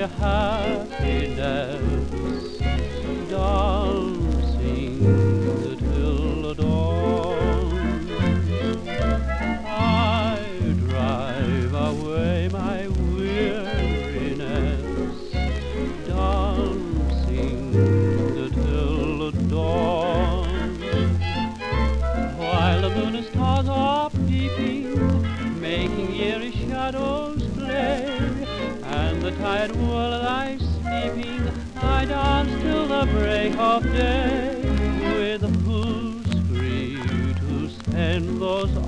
my happiness, dancing till the dawn. I drive away my weariness, dancing till the dawn. While the moon and stars are peeping, making eerie shadows the tired world lies sleeping, I dance till the break of day. With who's free to spend those